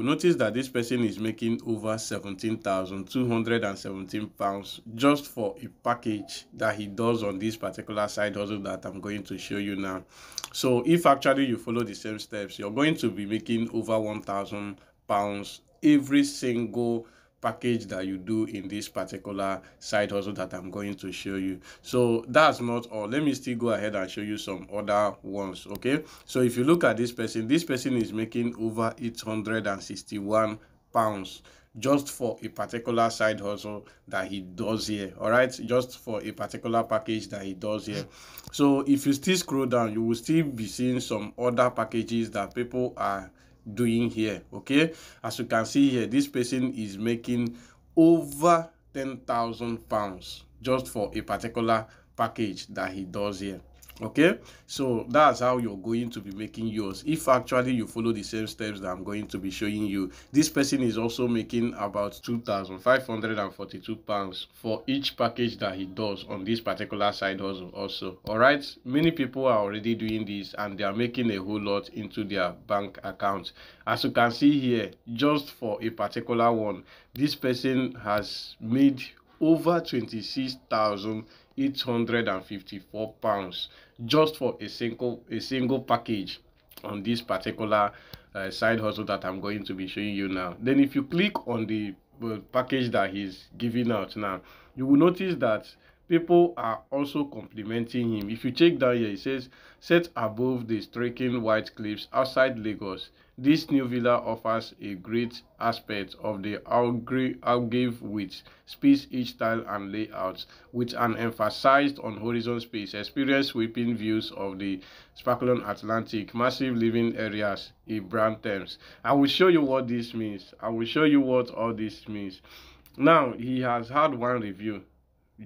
will notice that this person is making over 17,217 pounds just for a package that he does on this particular side hustle that I'm going to show you now. So if actually you follow the same steps, you're going to be making over 1,000 pounds every single package that you do in this particular side hustle that i'm going to show you. So that's not all. Let me still go ahead and show you some other ones okay? So if you look at this person this person is making over 861 pounds just for a particular side hustle that he does here all right? Just for a particular package that he does here. So if you still scroll down you will still be seeing some other packages that people are doing here okay? As you can see here this person is making over 10,000 pounds just for a particular package that he does here okay? So that's how you're going to be making yours. If actually you follow the same steps that i'm going to be showing you this person is also making about 2542 pounds for each package that he does on this particular side hustle also. All right many people are already doing this and they are making a whole lot into their bank account. As you can see here just for a particular one this person has made over 26,854 pounds just for a single a single package on this particular uh, side hustle that I'm going to be showing you now. Then if you click on the uh, package that he's giving out now, you will notice that people are also complimenting him. If you check down here, it says, set above the striking white cliffs outside Lagos, this new villa offers a great aspect of the Algarve with space each style and layout, with an emphasized on horizon space, experience sweeping views of the sparkling Atlantic, massive living areas in brand terms. I will show you what this means. I will show you what all this means. Now, he has had one review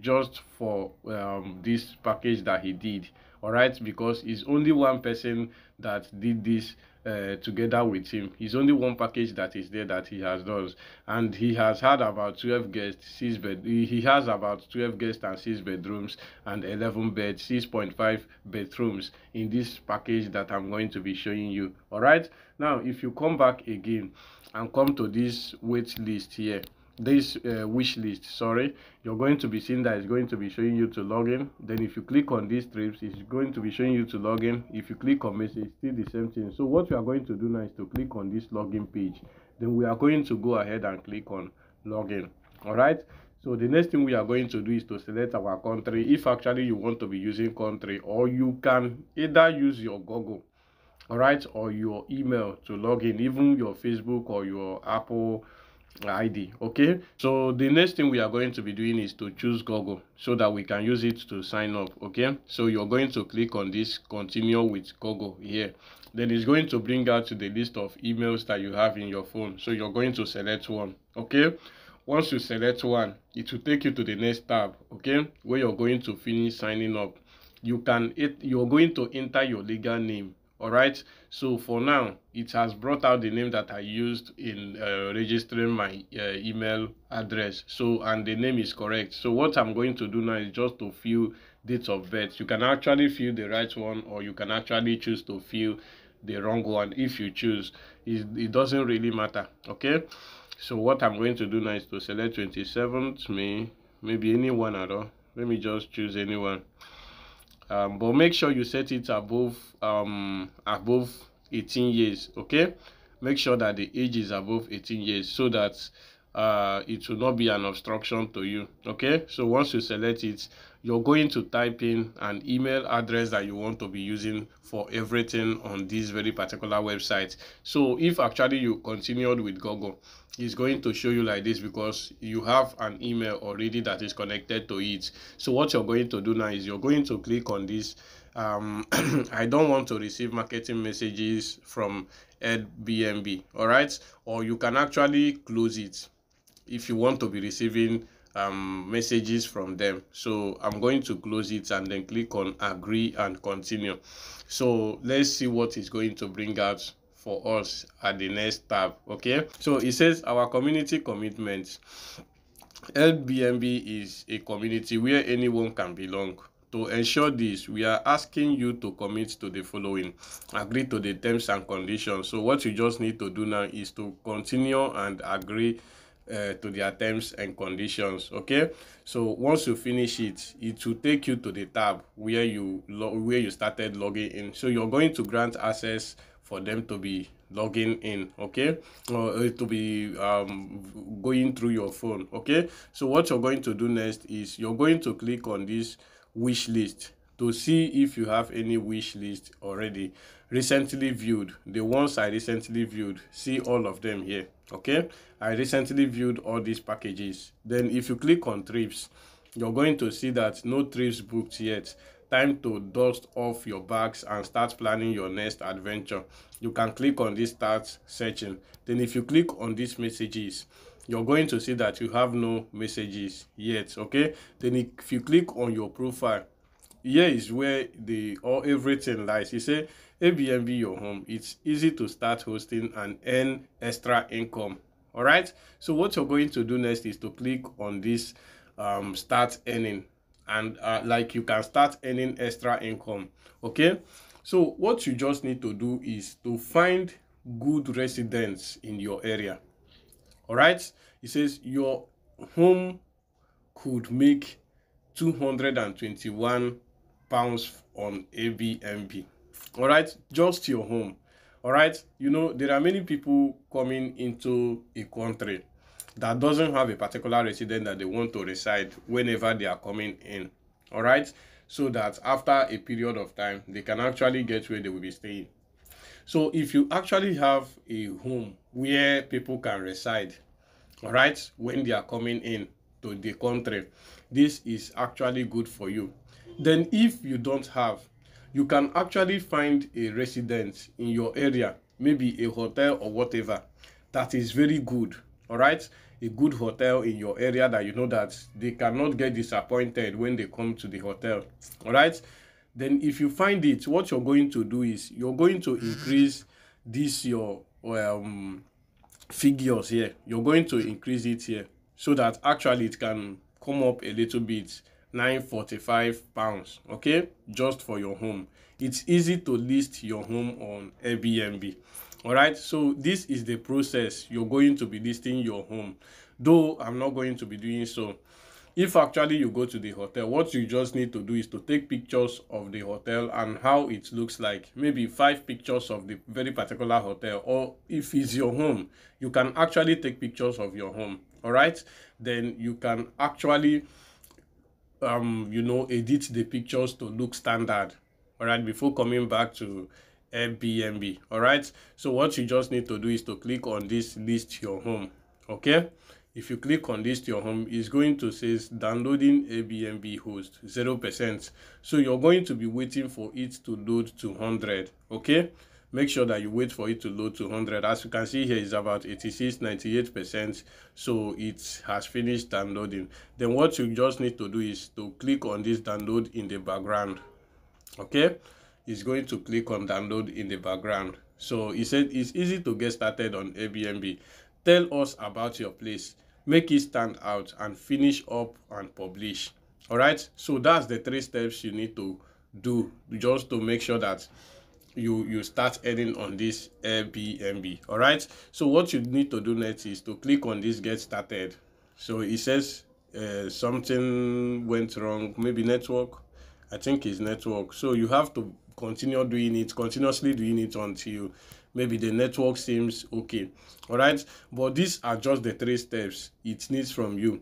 just for um, this package that he did all right because it's only one person that did this uh, together with him. It's only one package that is there that he has done. And he has had about 12 guests six bed he has about 12 guests and six bedrooms and 11 beds 6.5 bedrooms in this package that i'm going to be showing you all right now if you come back again and come to this wait list here this uh, wish list sorry. You're going to be seeing that it's going to be showing you to login then if you click on these trips it's going to be showing you to login if you click on message it's still the same thing. So what we are going to do now is to click on this login page. Then we are going to go ahead and click on login. All right? So the next thing we are going to do is to select our country. If actually you want to be using country or you can either use your google all right or your email to log in even your facebook or your apple id okay? So the next thing we are going to be doing is to choose google so that we can use it to sign up okay? So you're going to click on this continue with google here. Then it's going to bring out to the list of emails that you have in your phone. So you're going to select one okay? Once you select one it will take you to the next tab okay? Where you're going to finish signing up. You can it you're going to enter your legal name all right so for now it has brought out the name that i used in uh, registering my uh, email address. So and the name is correct. So what i'm going to do now is just to fill dates of birth. You can actually fill the right one or you can actually choose to fill the wrong one if you choose. It, it doesn't really matter okay? So what i'm going to do now is to select 27th may. Maybe anyone at all. Let me just choose anyone. Um, but make sure you set it above um above 18 years okay? Make sure that the age is above 18 years so that uh it will not be an obstruction to you okay? So once you select it you're going to type in an email address that you want to be using for everything on this very particular website. So if actually you continued with google it's going to show you like this because you have an email already that is connected to it. So what you're going to do now is you're going to click on this um i don't want to receive marketing messages from airbnb all right? Or you can actually close it if you want to be receiving um, messages from them. So i'm going to close it and then click on agree and continue. So let's see what is going to bring out for us at the next tab okay? So it says our community commitment airbnb is a community where anyone can belong. To ensure this we are asking you to commit to the following. Agree to the terms and conditions. So what you just need to do now is to continue and agree uh, to their terms and conditions okay? So once you finish it it will take you to the tab where you where you started logging in. So you're going to grant access for them to be logging in okay? Or uh, to be um, going through your phone okay? So what you're going to do next is you're going to click on this wish list to see if you have any wish list already recently viewed. The ones i recently viewed see all of them here okay? I recently viewed all these packages. Then if you click on trips you're going to see that no trips booked yet. Time to dust off your bags and start planning your next adventure. You can click on this start searching then if you click on these messages you're going to see that you have no messages yet okay? Then if you click on your profile here is where the all everything lies. You say airbnb your home. It's easy to start hosting and earn extra income. All right? So what you're going to do next is to click on this um, start earning. And uh, like you can start earning extra income. Okay? So what you just need to do is to find good residents in your area. All right? It says your home could make 221 pounds on Airbnb. All right, just your home. All right, you know there are many people coming into a country that doesn't have a particular resident that they want to reside whenever they are coming in. All right, so that after a period of time they can actually get where they will be staying. So if you actually have a home where people can reside, all right, when they are coming in to the country, this is actually good for you. Then if you don't have you can actually find a residence in your area maybe a hotel or whatever that is very good all right? A good hotel in your area that you know that they cannot get disappointed when they come to the hotel all right? Then if you find it what you're going to do is you're going to increase this your um figures here. You're going to increase it here so that actually it can come up a little bit 945 pounds okay? Just for your home. It's easy to list your home on airbnb all right so this is the process you're going to be listing your home. Though i'm not going to be doing so. If actually you go to the hotel what you just need to do is to take pictures of the hotel and how it looks like. Maybe five pictures of the very particular hotel or if it's your home you can actually take pictures of your home all right then you can actually um, you know, edit the pictures to look standard, all right, before coming back to Airbnb, all right? So what you just need to do is to click on this list your home, okay? If you click on list your home, it's going to say downloading Airbnb host, 0%. So you're going to be waiting for it to load to 100, okay? Make sure that you wait for it to load to 100 as you can see here is about 86 98 percent. So it has finished downloading. Then what you just need to do is to click on this download in the background okay? It's going to click on download in the background. So he said it's easy to get started on airbnb. Tell us about your place. Make it stand out and finish up and publish all right? So that's the three steps you need to do just to make sure that you you start earning on this airbnb all right so what you need to do next is to click on this get started. So it says uh, something went wrong maybe network? I think it's network. So you have to continue doing it continuously doing it until maybe the network seems okay all right but these are just the three steps it needs from you.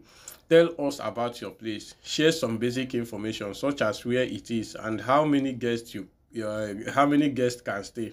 Tell us about your place. Share some basic information such as where it is and how many guests you uh, how many guests can stay?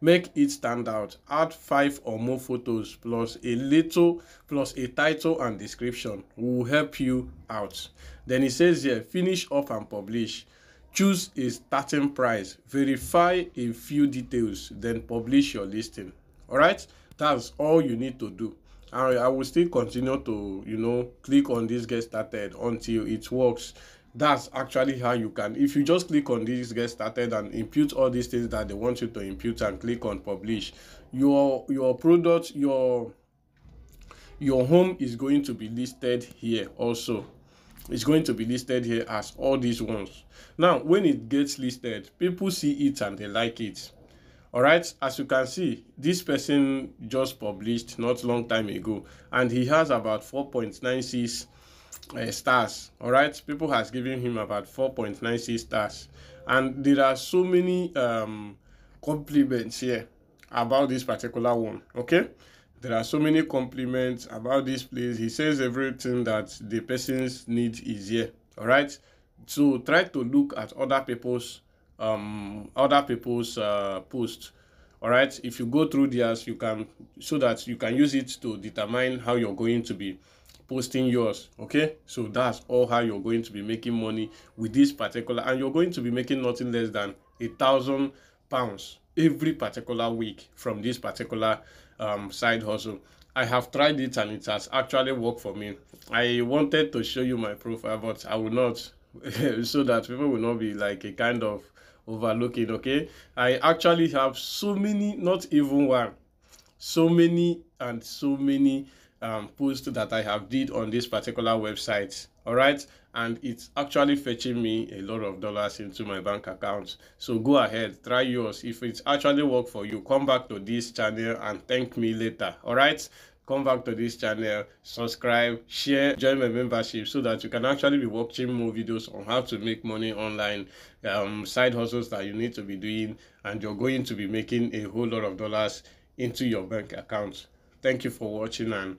Make it stand out. Add five or more photos plus a little plus a title and description will help you out. Then it says here finish up and publish. Choose a starting price. Verify a few details then publish your listing. All right that's all you need to do. I will still continue to you know click on this get started until it works that's actually how you can if you just click on this get started and input all these things that they want you to input and click on publish your your product your your home is going to be listed here also. It's going to be listed here as all these ones. Now when it gets listed people see it and they like it. All right? As you can see this person just published not long time ago and he has about 4.96 uh, stars all right? People has given him about 4.96 stars. And there are so many um compliments here about this particular one okay? There are so many compliments about this place. He says everything that the person's need is here all right? So try to look at other people's um other people's uh posts all right? If you go through theirs you can so that you can use it to determine how you're going to be posting yours okay? So that's all how you're going to be making money with this particular and you're going to be making nothing less than a thousand pounds every particular week from this particular um, side hustle. I have tried it and it has actually worked for me. I wanted to show you my profile but i will not so that people will not be like a kind of overlooking okay? I actually have so many not even one so many and so many um, post that I have did on this particular website all right? And it's actually fetching me a lot of dollars into my bank account. So go ahead try yours. If it's actually work for you come back to this channel and thank me later all right? Come back to this channel subscribe share join my membership so that you can actually be watching more videos on how to make money online um, side hustles that you need to be doing and you're going to be making a whole lot of dollars into your bank account. Thank you for watching and